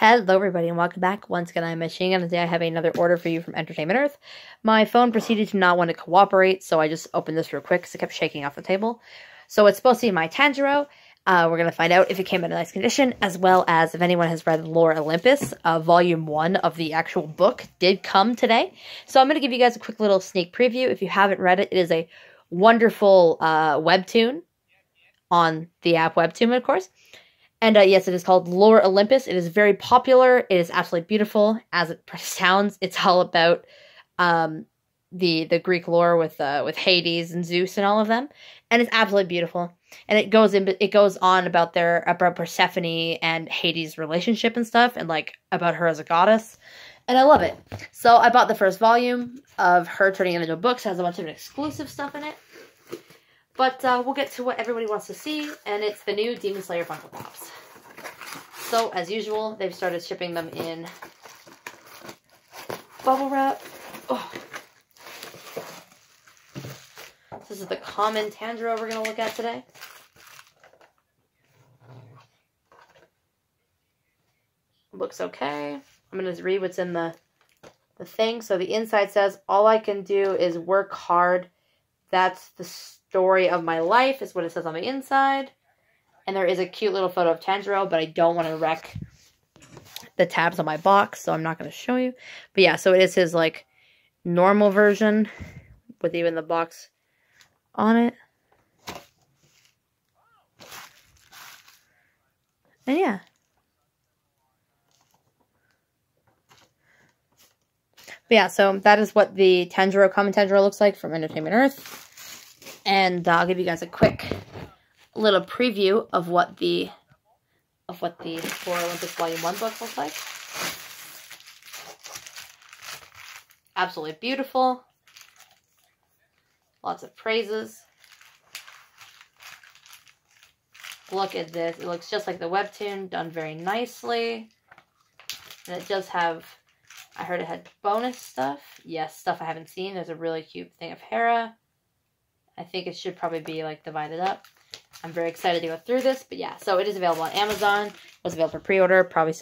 Hello everybody and welcome back. Once again, I'm Machine Gunn and today I have another order for you from Entertainment Earth. My phone proceeded to not want to cooperate, so I just opened this real quick because it kept shaking off the table. So it's supposed to be my Tanjiro. Uh, we're going to find out if it came in a nice condition, as well as if anyone has read Lore Olympus. Uh, volume 1 of the actual book did come today. So I'm going to give you guys a quick little sneak preview. If you haven't read it, it is a wonderful uh, webtoon on the app Webtoon, of course. And uh, yes, it is called Lore Olympus. It is very popular. It is absolutely beautiful, as it sounds. It's all about um, the the Greek lore with uh, with Hades and Zeus and all of them, and it's absolutely beautiful. And it goes in, it goes on about their about Persephone and Hades' relationship and stuff, and like about her as a goddess. And I love it. So I bought the first volume of her turning into books. It has a bunch of exclusive stuff in it. But uh, we'll get to what everybody wants to see, and it's the new Demon Slayer Funko Pops. So, as usual, they've started shipping them in bubble wrap. Oh. This is the common Tanjiro we're going to look at today. Looks okay. I'm going to read what's in the, the thing. So the inside says, all I can do is work hard. That's the story of my life is what it says on the inside. And there is a cute little photo of Tanjiro, but I don't want to wreck the tabs on my box, so I'm not going to show you. But yeah, so it is his, like, normal version with even the box on it. And yeah. But yeah, so that is what the Tanjiro Common Tanjiro looks like from Entertainment Earth. And uh, I'll give you guys a quick little preview of what the of what the Lore Olympus Volume 1 book looks like. Absolutely beautiful. Lots of praises. Look at this. It looks just like the webtoon, done very nicely. And it does have, I heard it had bonus stuff. Yes, stuff I haven't seen. There's a really cute thing of Hera. I think it should probably be like divided up. I'm very excited to go through this, but yeah, so it is available on Amazon. It was available for pre-order, probably